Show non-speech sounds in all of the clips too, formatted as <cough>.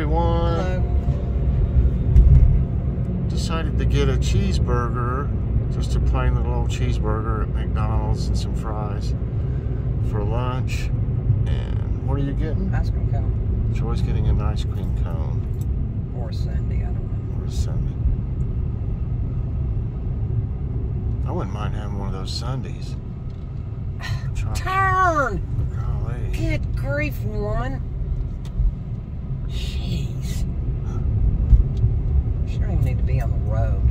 everyone. Hello. Decided to get a cheeseburger, just a plain little old cheeseburger at McDonald's and some fries for lunch. And what are you getting? Ice cream cone. Joy's getting an ice cream cone Or a sundae, I don't know. or a sundae. I wouldn't mind having one of those sundaes. <sighs> Turn! Golly. Good grief, woman. Jeez. She don't even need to be on the road.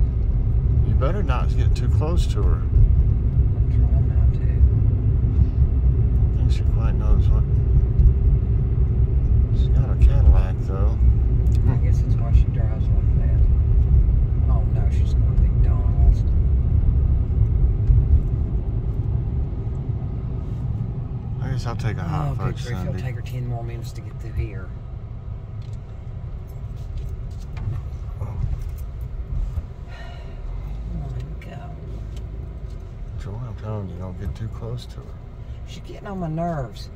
You better not get too close to her. I'm trying not to. I think she quite knows what. She's got a Cadillac though. I guess that's why she drives like that. Oh no, she's going to McDonald's. I guess I'll take a hot Oh, good fudge grief, it'll take her 10 more minutes to get through here. Oh, go. Joy, I'm telling you, don't get too close to her. She's getting on my nerves.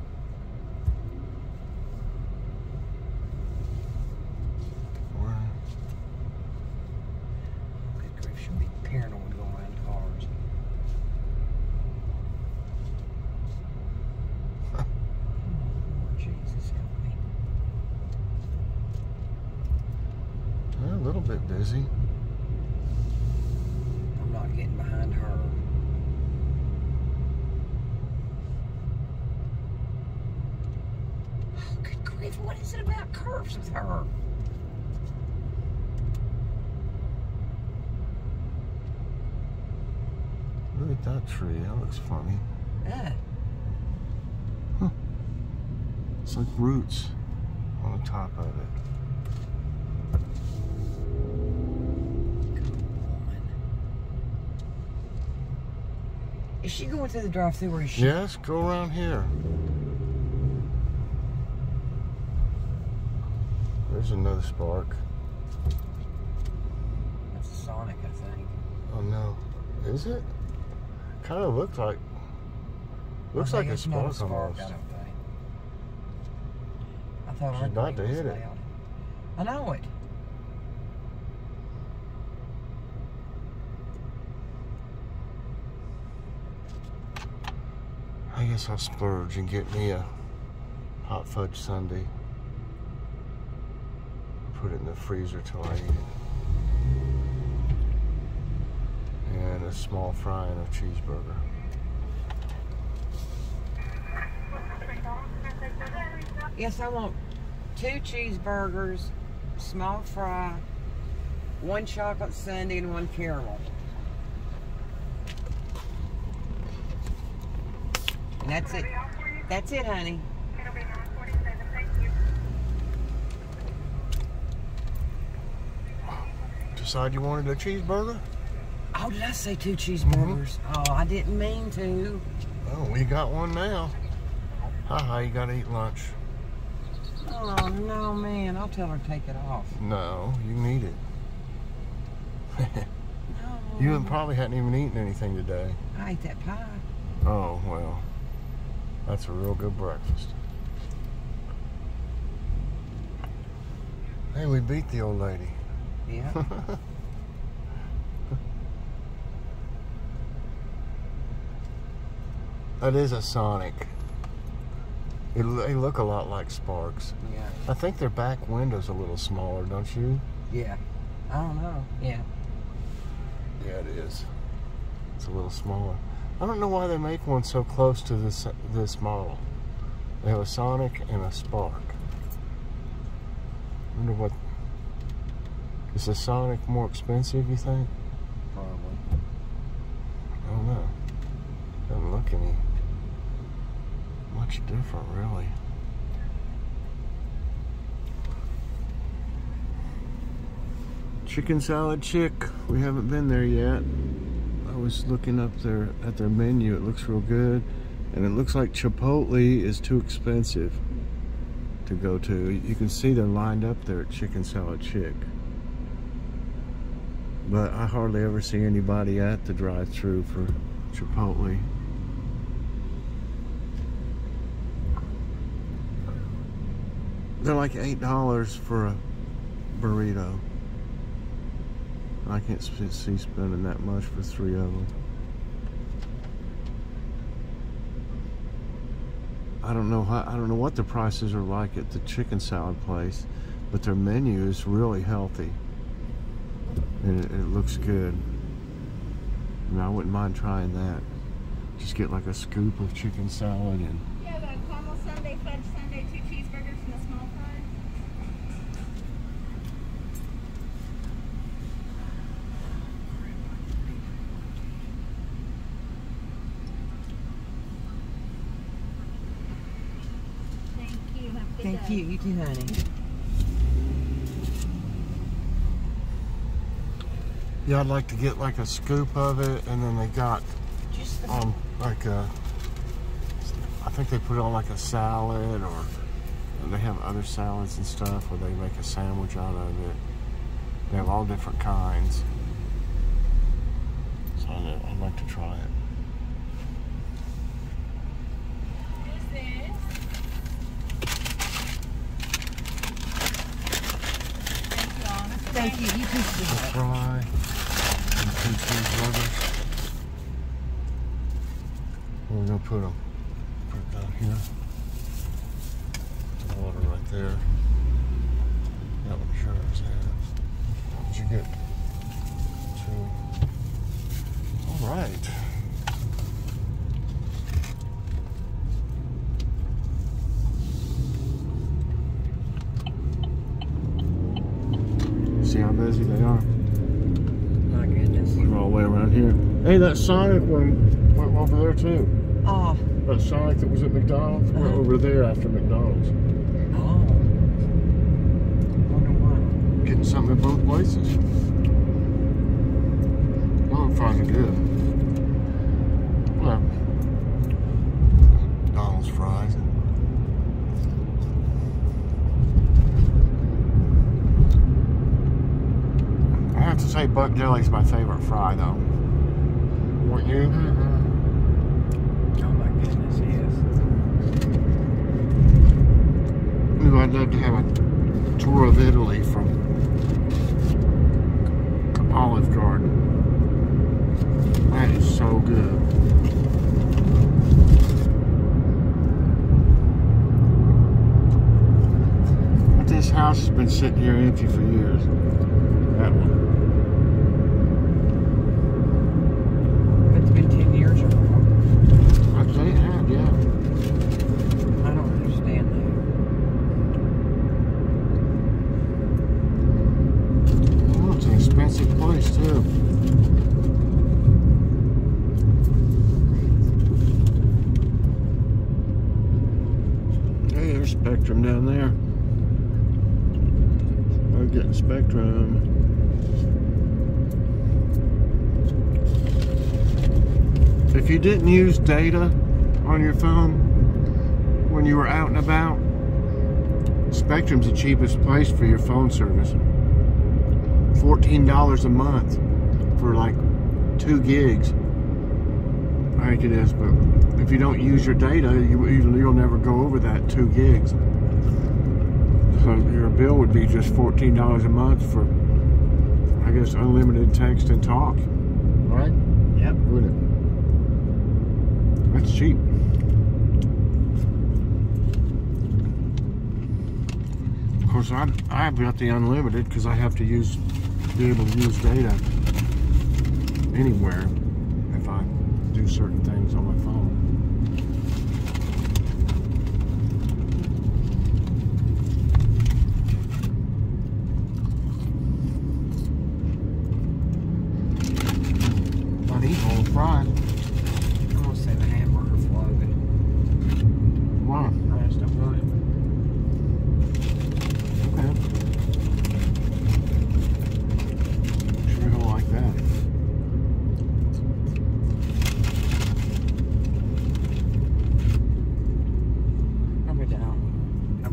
Where? <laughs> Good grief, she'll be paranoid going around cars. oh, Lord Jesus, help me. Yeah, a little bit busy. I'm not getting behind her. Grief, what is it about curves with her? Look at that tree. That looks funny. Ah, It's like roots on the top of it. good woman. Is she going through the drive-through or is she? Yes, go around here. There's another spark. That's a Sonic, I think. Oh no. Is it? Kind of looked like. Looks like a it's not spark almost. I. I thought She's about to hit it. I know it. I guess I'll splurge and get me a hot fudge sundae. Put it in the freezer till I eat it. And a small fry and a cheeseburger. Yes, I want two cheeseburgers, small fry, one chocolate sundae, and one caramel. And that's it. That's it, honey. Decide you wanted a cheeseburger? Oh, did I say two cheeseburgers? Mm-hmm. Oh, I didn't mean to. Oh, we got one now. Haha, you gotta eat lunch. Oh, no, man. I'll tell her to take it off. No, you need it. <laughs> No. You probably hadn't even eaten anything today. I ate that pie. Oh, well. That's a real good breakfast. Hey, we beat the old lady. Yeah. <laughs> that is a Sonic. It, they look a lot like Sparks. yeah. I think their back window's a little smaller, don't you? Yeah. I don't know. Yeah. Yeah, it is. It's a little smaller. I don't know why they make one so close to this this model. They have a Sonic and a Spark. I wonder what. Is the Sonic more expensive, you think? Probably. I don't know. Doesn't look any much different, really. Chicken salad chick. We haven't been there yet. I was looking up there at their menu. It looks real good. And it looks like Chipotle is too expensive to go to. You can see they're lined up there at Chicken Salad Chick. But I hardly ever see anybody at the drive-through for Chipotle. They're like eight dollars for a burrito. I can't see spending that much for three of them. I don't know how, I don't know what the prices are like at the chicken salad place, but their menu is really healthy, and it, it looks good. I mean, I wouldn't mind trying that. Just get like a scoop of chicken salad and Yeah, the caramel sundae, fudge sundae, two cheeseburgers and a small fry. Thank you. Have a good Thank day. you. You too, honey. Yeah, I'd like to get like a scoop of it, and then they got the on like a I think they put it on like a salad or they have other salads and stuff where they make a sandwich out of it. They have all different kinds. So I'd like to try it. Who's this? Thank you, all. Thank you. You too, A sweetheart. fry and two cheeseburgers. Where we gonna put them? Put it down here. Water right there. That one's yours. Yeah. What did you get? Two. All right. See how busy they are. My goodness. We're all the way around here. Hey, that Sonic one went over there too. Oh. That Sonic that was at McDonald's went Uh-huh. over there after McDonald's. Oh. Wonder why. Getting something at both places. Well, fries are good. Well, McDonald's fries. I have to say, Bojangles' my favorite fry, though. Weren't you? Mm-hmm. Oh my goodness, yes. Ooh, I'd love to have a tour of Italy from Olive Garden. That is so good. But this house has been sitting here empty for years. That one. It's been 10 years or more. I'd say it had, yeah. I don't understand Oh, it's an expensive place, too. Hey, there's Spectrum down there. We're getting Spectrum. If you didn't use data on your phone when you were out and about, Spectrum's the cheapest place for your phone service. $14 a month for like two gigs. I think it is, but if you don't use your data, you, you- you'll never go over that two gigs. So your bill would be just $14 a month for, I guess, unlimited text and talk. Right? Yep. Would it? That's cheap. Of course, I I've got the unlimited because I have to use be able to use data anywhere if I do certain things on my phone.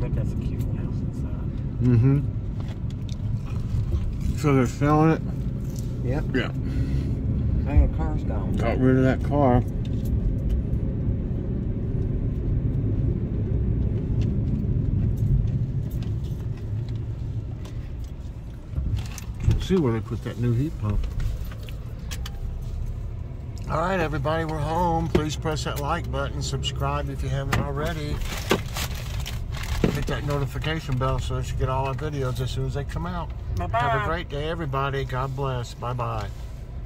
that's a cute house inside. Mm-hmm. So they're selling it? Yep. Yeah. Man, the car's gone. Got rid of that car. see where they put that new heat pump. All right, everybody, we're home. Please press that like button. Subscribe if you haven't already. That notification bell so that you get all our videos as soon as they come out. Bye bye. Have a great day, everybody. God bless. Bye bye.